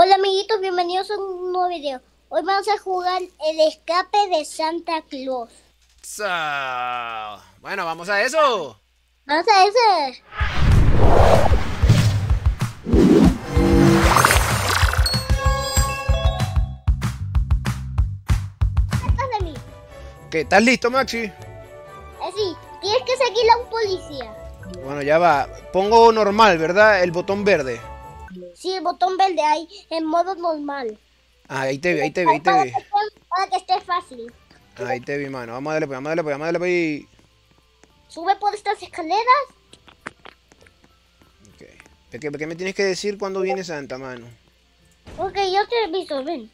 Hola amiguitos, bienvenidos a un nuevo video. Hoy vamos a jugar el escape de Santa Claus. So, bueno, vamos a eso. Vamos a ese. Atrás de mí. ¿Qué? ¿Estás listo, Maxi? Así, tienes que seguir a un policía. Bueno, ya va. Pongo normal, ¿verdad? El botón verde. Sí, el botón verde ahí, en modo normal. Ah, ahí te vi, ahí te vi, ahí te vi. para que esté fácil. Ahí te vi, mano. Vamos a darle, pues, vamos a darle, pues, vamos a darle, pues. Sube por estas escaleras. Ok. ¿Qué, qué me tienes que decir cuando viene Santa, mano? Ok, yo te aviso, ven.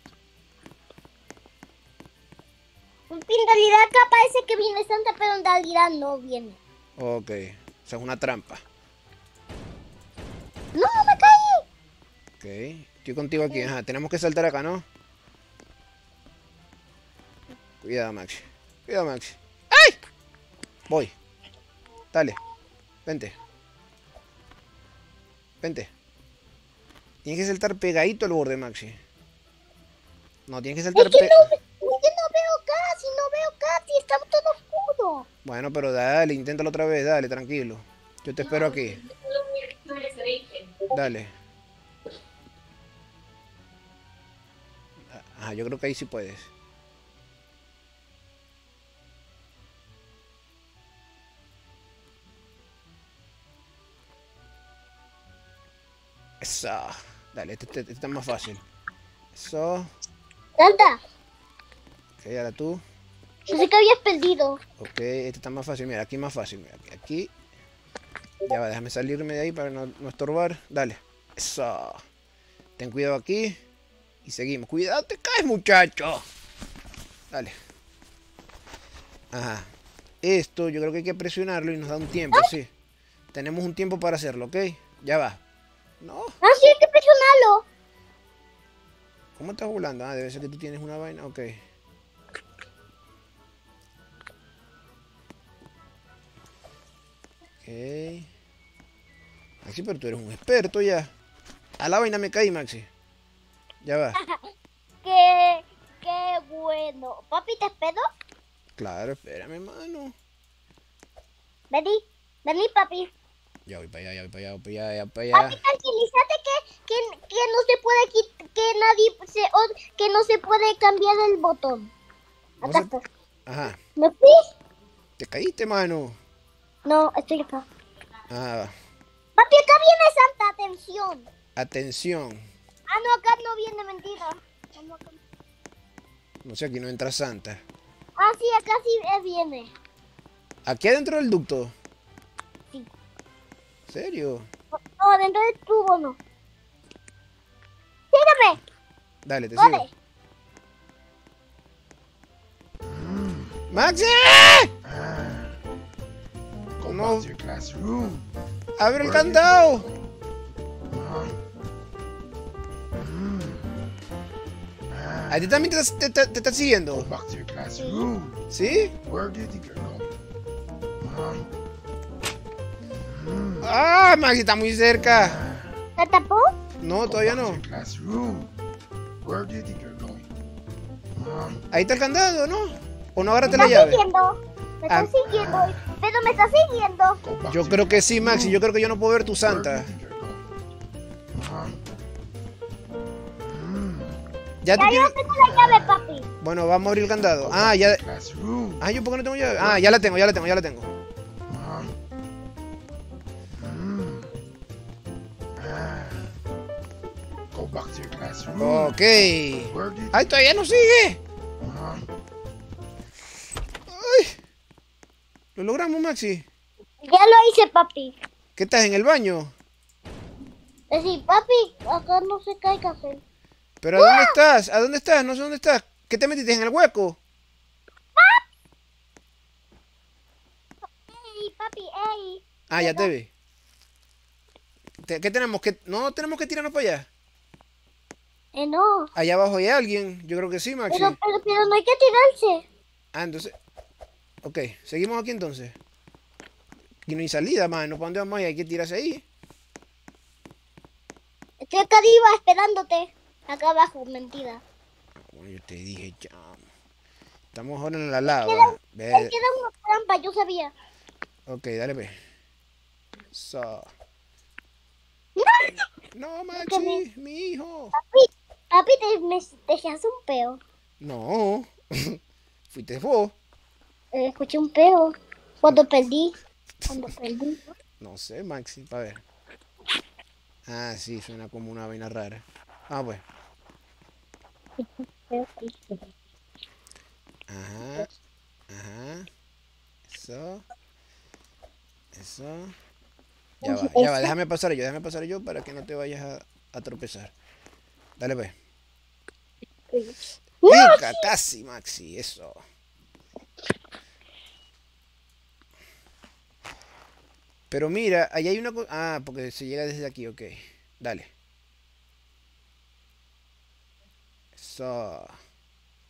En realidad acá parece que viene Santa, pero en realidad no viene. Ok. Esa es una trampa. ¡No, me! Ok. Estoy contigo aquí. Ajá, tenemos que saltar acá, ¿no? Cuidado, Maxi. Cuidado, Maxi. ¡Ay! Voy. Dale. Vente. Vente. Tienes que saltar pegadito al borde, Maxi. No, tienes que saltar Es que pe- no, es que no veo casi, no veo casi, está todo oscuro. Bueno, pero dale, inténtalo otra vez, dale, tranquilo. Yo te espero aquí. Dale. Ah, yo creo que ahí sí puedes. Eso. Dale, este, este- este está más fácil. Eso. Santa, Ok, ahora tú. pensé que habías perdido. Ok, este está más fácil. Mira, aquí más fácil. Mira, aquí- aquí. Ya va, déjame salirme de ahí para no, no estorbar. Dale. Eso. Ten cuidado aquí. Y seguimos. Cuidado, te caes, muchacho. Dale. Ajá. Esto yo creo que hay que presionarlo y nos da un tiempo, sí. Tenemos un tiempo para hacerlo, ¿ok? Ya va. No. Ah, sí, hay que presionarlo. ¿Cómo estás volando? Ah, debe ser que tú tienes una vaina. Ok. Ok. Maxi, pero tú eres un experto ya. A la vaina me caí, Maxi. Ya va. Qué, qué bueno. Papi, ¿te espero? Claro, espérame, mano. Vení, vení, papi. Ya voy para allá, ya voy para allá, voy para allá, ya voy para Papi, tranquilízate que, que, que no se puede quit- que nadie se, o- que no se puede cambiar el botón. No Acá se-. Ajá. ¿Me fui? Te caíste, mano. No, estoy acá. Ah, va. Papi, acá viene Santa, atención. Atención. Ah, no, acá no viene, mentira. Ah, no, sé, aquí no entra Santa. Ah, sí, acá sí eh, viene. ¿Aquí adentro del ducto? Sí. ¿Serio? No, dentro del tubo no. Sígueme, Dale, te sigo. vale. ¡Maxi! Go No. classroom. ¡Abre el candado! ¿A ti también te, estás- te, te- te estás siguiendo? ¿Sí? On. ¡Ah! Maxi está muy cerca. ¿Se tapó? No, todavía no. Ahí está el candado, ¿no? ¿O no agarraste ¿Me la está llave? siguiendo? ¿Me está Ah. siguiendo? Pero me está siguiendo. Yo creo que sí, Maxi. Yo creo que yo no puedo ver tu santa. Ya tú Ya yo tengo la llave, papi. Bueno, vamos a abrir el candado. Ah, ya... Ah, ¿yo por qué no tengo llave? Ah, ya la tengo, ya la tengo, ya la tengo. Ok. ¡Ay, todavía no sigue! ¡Ay! Lo logramos, Maxi. Ya lo hice, papi. ¿Qué estás en el baño? Es decir, papi, acá no se cae café. ¿Pero a dónde estás? ¿A dónde estás? No sé dónde estás. ¿Qué te metiste en el hueco? Ey, papi, ey. Ah, ya te vi. ¿Qué tenemos? que No, tenemos que tirarnos para allá. Eh, no. Allá abajo hay alguien. Yo creo que sí, Maxi. Pero, pero, pero no hay que tirarse. Ah, entonces... Ok, seguimos aquí entonces. Aquí no hay salida, mano. ¿Para dónde vamos? Hay que tirarse ahí. Estoy acá arriba esperándote. Acá abajo, mentira. Bueno, yo te dije ya. Estamos ahora en la lava. Ve- queda una trampa, yo sabía. Ok, dale, ve. So. No, Maxi, mi hijo. Papi, papi, te, me, un peo. No. Fuiste vos. Eh, escuché un peo. Cuando perdí. Cuando perdí. No sé, Maxi, para ver. Ah, sí, suena como una vaina rara. Ah, pues. Ajá. Ajá. Eso. Eso. Ya va, ya va, déjame pasar yo, déjame pasar yo para que no te vayas a, a tropezar. Dale, pues. Venga, casi, Maxi, eso. Pero mira, ahí hay una cosa. Ah, porque se llega desde aquí, ok. Dale. Eso.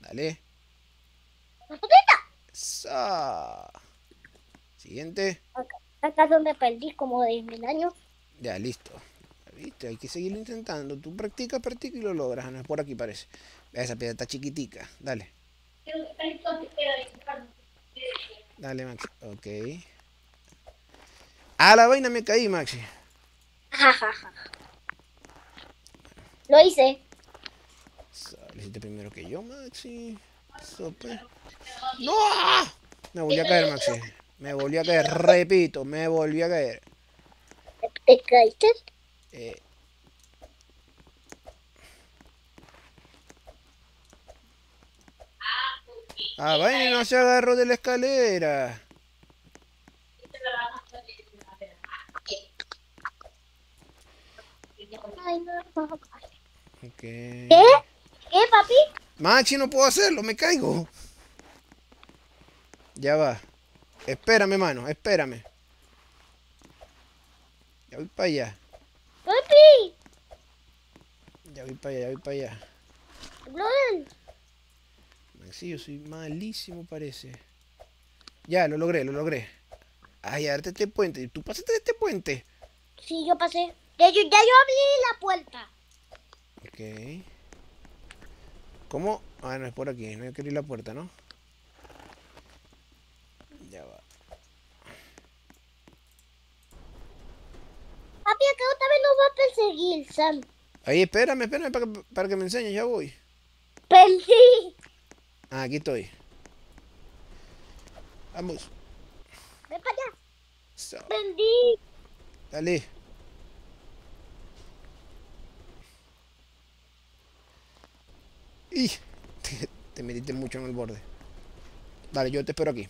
Dale. Eso. Siguiente. Acá, acá es donde perdí como de mil años. Ya, listo. ¿Viste? Hay que seguirlo intentando. Tú practicas, practicas y lo logras. No es por aquí, parece. Esa piedra está chiquitica. Dale. Dale, Maxi. Ok. Ah, la vaina me caí, Maxi. Lo hice. Hiciste primero que yo, Maxi. Eso, pues. ¡No! Me volví a caer, Maxi. Me volví a caer. Repito, me volví a caer. ¿Te caíste? Eh, Ah, vaina, no se agarró de la escalera. Ay, no. Ok. ¿Qué? ¿Qué, papi? Maxi, no puedo hacerlo, me caigo. Ya va. Espérame, mano, espérame. Ya voy para allá. Papi. Ya voy para allá, ya voy para allá. Brother. Maxi, yo soy malísimo, parece. Ya, lo logré, lo logré. Ay, darte este puente. ¿Tú pasaste de este puente? Sí, yo pasé. Ya yo, ya yo abrí la puerta. Ok. ¿Cómo? Ah, no es por aquí. No hay que abrir la puerta, ¿no? Ya va. Papi, acá otra vez nos va a perseguir, Sam. Ahí, espérame, espérame para que, para que me enseñes. Ya voy. Perdí. Ah, aquí estoy. Vamos. Ven para allá. So, Perdí. dale. Te, te metiste mucho en el borde. Dale, yo te espero aquí.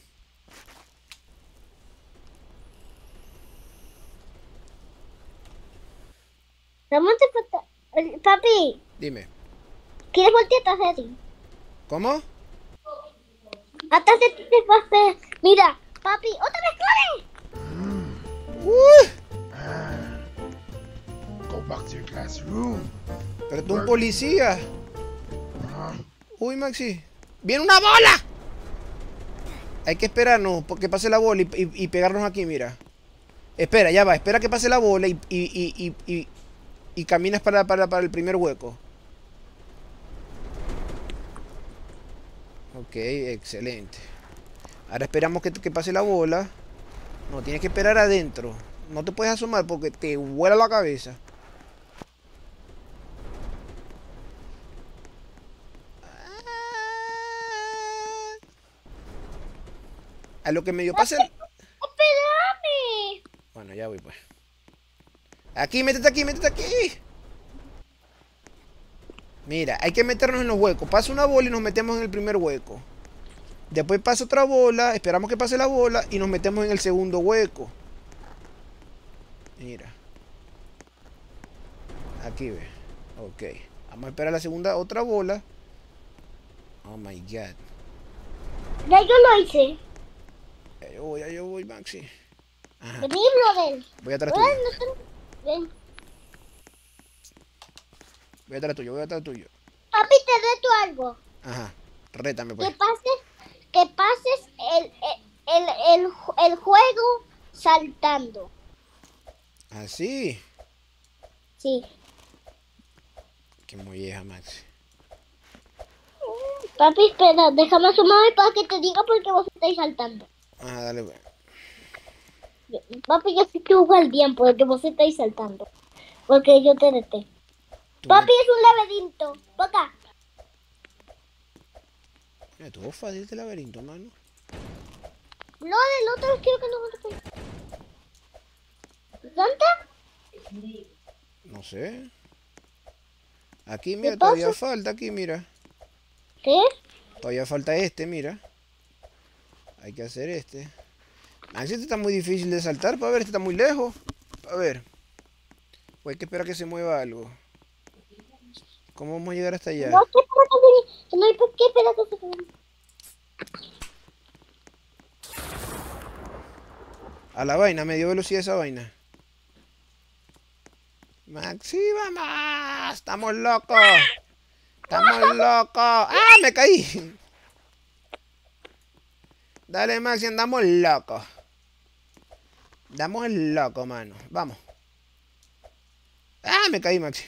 Papi, Dime. ¿quieres voltear atrás de ti? ¿Cómo? Atrás de ti te. Mira, papi, otra vez corre. ¡Uh! Go back to your classroom. Pero tú un policía. Uy, Maxi. ¡Viene una bola! Hay que esperarnos porque pase la bola y, pegarnos aquí, mira. Espera, ya va. Espera que pase la bola y, y, y, caminas para el primer hueco. Ok, excelente. Ahora esperamos que, que pase la bola. No, tienes que esperar adentro. No te puedes asomar porque te vuela la cabeza. A lo que medio pase el... Espérame. Bueno, ya voy pues. Aquí, métete aquí, métete aquí. Mira, hay que meternos en los huecos. Pasa una bola y nos metemos en el primer hueco. Después pasa otra bola, esperamos que pase la bola y nos metemos en el segundo hueco. Mira. Aquí ve. Ok. Vamos a esperar la segunda, otra bola. Oh my god. Ya yo lo hice. Yo voy, ya yo voy, Maxi. Ajá. Vení, brother. Voy atrás tuyo. Ven. Voy atrás tuyo, voy atrás tuyo. Papi, te reto algo. Ajá. Rétame Que pues. pases, que pases el, el, el, el, el juego saltando. Así. Sí. Qué molleja, Maxi. Papi, espera, déjame asomarme para que te diga por qué vos estáis saltando. Ah, dale, pues. Papi, yo sí que juego al tiempo porque vos estáis saltando. Porque yo te deté. Papi, es un laberinto. Acá. Mira, tuvo fácil este laberinto, mano. No, del otro quiero que no. ¿Dónde? No sé. Aquí, mira, ¿Qué todavía pasa? falta, aquí, mira. ¿Qué? Todavía falta este, mira. Hay que hacer este. Maxi, este está muy difícil de saltar. Para ver, este está muy lejos. A ver. O hay que esperar que se mueva algo. ¿Cómo vamos a llegar hasta allá? No, ¿qué para que se- No hay por qué esperar que se A la vaina, me dio velocidad esa vaina. Maxi, vamos. Estamos locos. Estamos locos. ¡Ah, me caí! Dale, Maxi, andamos locos. Andamos locos, mano. Vamos. ¡Ah, me caí, Maxi!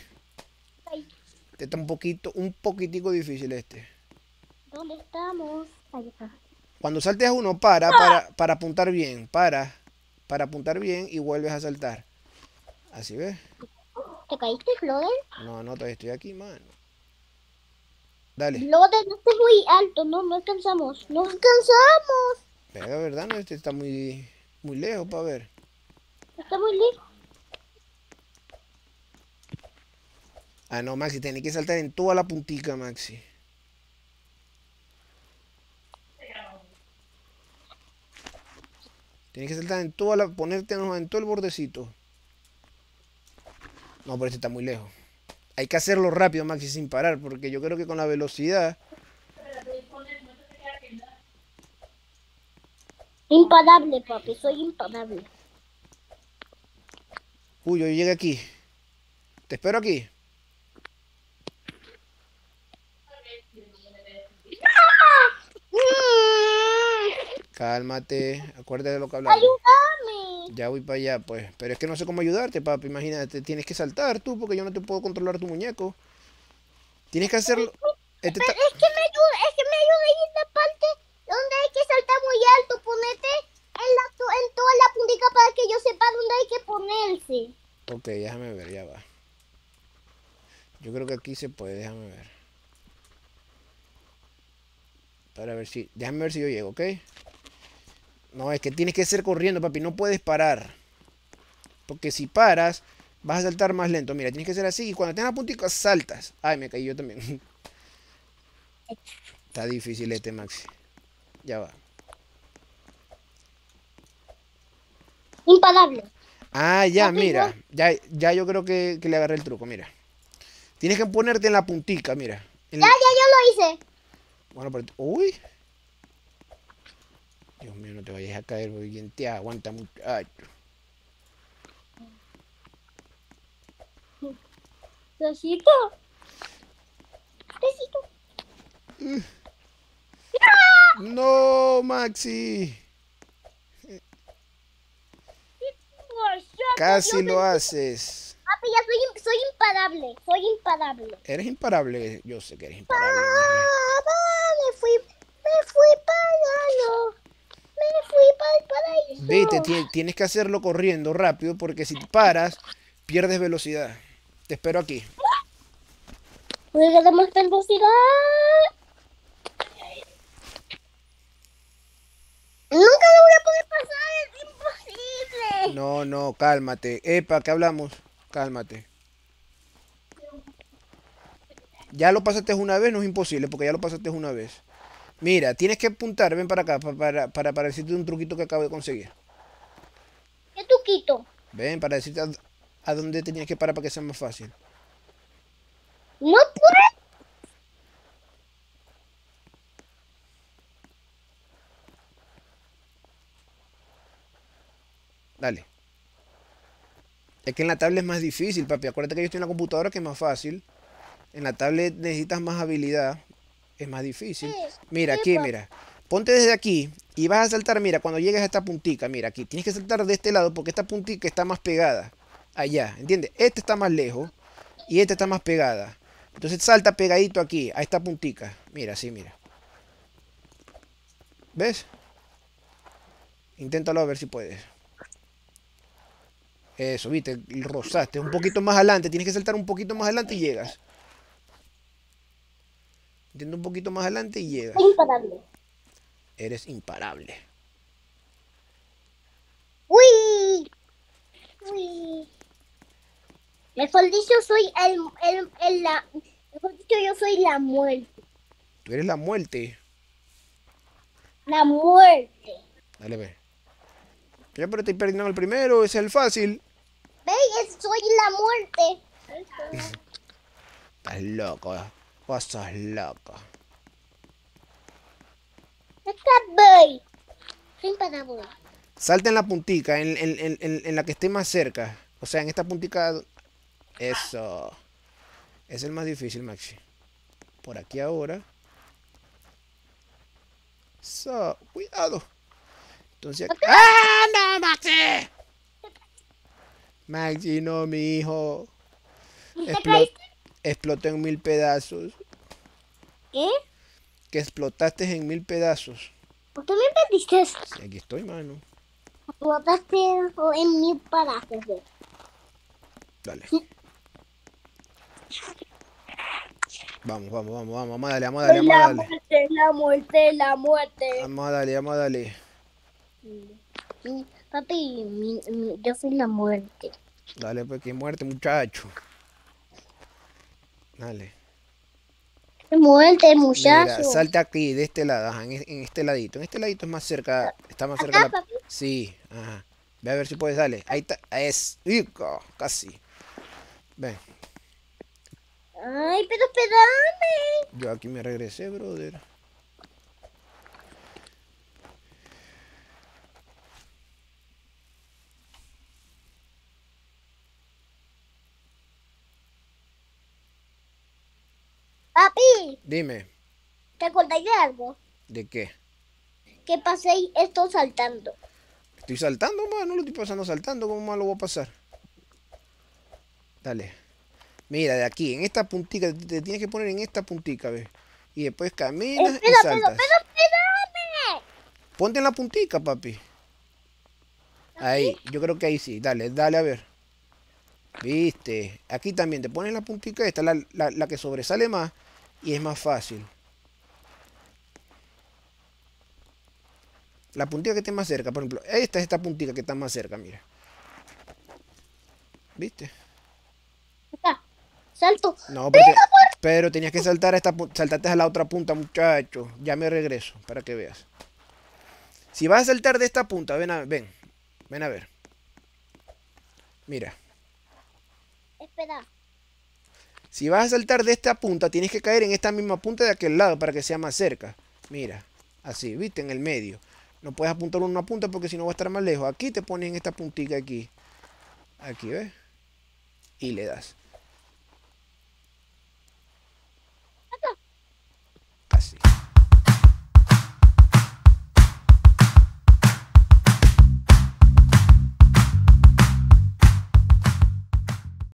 Este está un poquito, un poquitico difícil este. ¿Dónde estamos? Ahí está. Cuando saltes uno, para, para, para apuntar bien. Para, para apuntar bien y vuelves a saltar. Así ves. ¿Te caíste, Floden? No, no, todavía estoy aquí, mano. Dale. Floden, no estés muy alto, no, no alcanzamos. ¡No alcanzamos! Pero verdad, no, este está muy, muy lejos para ver. Está muy lejos. Ah, no, Maxi, tenés que saltar en toda la puntica, Maxi. Tienes que saltar en toda la, ponerte en todo el bordecito. No, pero este está muy lejos. Hay que hacerlo rápido, Maxi, sin parar, porque yo creo que con la velocidad... Imparable, papi, soy imparable. Uy, yo llegué aquí. Te espero aquí. Mm, Cálmate, acuérdate de lo que hablamos. Ya voy para allá, pues. Pero es que no sé cómo ayudarte, papi. Imagínate, tienes que saltar tú porque yo no te puedo controlar tu muñeco. Tienes que hacerlo. Este Es que me ayuda, es que me ayuda ahí en la parte donde hay que saltar muy alto. Ponete en, la, en toda la puntica para que yo sepa dónde hay que ponerse. Ok, déjame ver, ya va. Yo creo que aquí se puede, déjame ver. Para ver si. Déjame ver si yo llego, ¿ok? No, es que tienes que ser corriendo, papi. No puedes parar. Porque si paras, vas a saltar más lento. Mira, tienes que ser así. Y cuando tengas la puntica, saltas. Ay, me caí yo también. Está difícil este, Maxi. Ya va. Imparable. Ah, ya, mira. Ya, ya yo creo que, que le agarré el truco, mira. Tienes que ponerte en la puntica, mira. En Ya, la- ya, yo lo hice. Bueno, pero... Uy. Dios mío, no te vayas a caer, porque quien te aguanta muchacho. Besito. Besito. No, Maxi. Casi lo haces. Papi, ya soy, soy imparable. Soy imparable. Eres imparable. Yo sé que eres imparable. Ah, va, me fui, me fui para no. Me fui para el paraíso. Vete, ti- tienes que hacerlo corriendo rápido porque si paras, pierdes velocidad. Te espero aquí. Más velocidad. Nunca lo voy a poder pasar, es imposible. No, no, cálmate. Epa, ¿qué hablamos? Cálmate. Ya lo pasaste una vez, no es imposible, porque ya lo pasaste una vez. Mira, tienes que apuntar, ven para acá, pa- para, para, para decirte un truquito que acabo de conseguir. ¿Qué tuquito? Ven, para decirte a, a dónde tenías que parar para que sea más fácil. No puedo. Dale. Es que en la tablet es más difícil, papi. Acuérdate que yo estoy en la computadora que es más fácil. En la tablet necesitas más habilidad. Es más difícil. Mira, aquí, papi. mira. Ponte desde aquí y vas a saltar, mira, cuando llegues a esta puntica, mira, aquí. Tienes que saltar de este lado porque esta puntica está más pegada. Allá, ¿entiendes? Este está más lejos y esta está más pegada. Entonces salta pegadito aquí, a esta puntica. Mira, sí, mira. ¿Ves? Inténtalo a ver si puedes. Eso, viste, rozaste. Un poquito más adelante. Tienes que saltar un poquito más adelante y llegas. Intenta un poquito más adelante y llegas. Imparable. Eres imparable. Uy. Uy. Mejor dicho, soy el, el, el la, mejor dicho, yo soy la muerte. Tú eres la muerte. La muerte. Dale, ve. Ya, pero estoy perdiendo el primero. Ese es el fácil. ¿Veis? Soy la muerte. Estás loco. Loco. Acá voy. Soy imparable. Salta en la puntica, en, en- en- la que esté más cerca. O sea, en esta puntica. Eso. Es el más difícil, Maxi. Por aquí ahora. Eso. Cuidado. Entonces aquí- ¡Ah, no, Maxi! Maxi, no, mi hijo. ¿Te Explo- caíste? Explotó en mil pedazos. ¿Qué? Que explotaste en mil pedazos. ¿Por qué me pediste? Sí, aquí estoy, mano. Botaste en mi paraje. Dale. Vamos, vamos, vamos, vamos, vamos a darle, vamos a darle, vamos a La muerte, la muerte, la muerte. Vamos a darle, vamos. Mi- Papi, mi- mi- yo soy la muerte. Dale, pues que muerte, muchacho. Dale. Muerte, Mira, muchacho. salta aquí, de este lado, ajá, en, en este ladito. En este ladito es más cerca, está más cerca Acá, la... papi. Sí, ajá. Ve a ver si puedes, dale. Ahí está, es. Ico, casi. Ven, Ay, pero espérame. yo aquí me regresé, brother. Papi, Dime, ¿te acordás de algo? ¿de qué? Que pasé esto saltando. Estoy saltando, mano, lo estoy pasando saltando, ¿cómo más lo voy a pasar? Dale. Mira, de aquí, en esta puntica, te, tienes que poner en esta puntica, ¿ves? Y después caminas y saltas. pero. Ponte en la puntica, papi. Ahí, yo creo que ahí sí. Dale, dale a ver. Viste. Aquí también te pones la puntica, esta es la, la, la que sobresale más y es más fácil. La puntica que esté más cerca, por ejemplo, esta es esta puntica que está más cerca, mira. ¿Viste? Acá, salto. No, pero, te- pero tenías que saltar a esta saltarte a la otra punta, muchacho. Ya me regreso para que veas. Si vas a saltar de esta punta, ven a, ven, ven a ver. Mira, Espera. Si vas a saltar de esta punta, tienes que caer en esta misma punta de aquel lado para que sea más cerca. Mira, así, viste, en el medio. No puedes apuntar una punta porque si no va a estar más lejos. Aquí te pones en esta puntita aquí. Aquí, ¿ves? Y le das.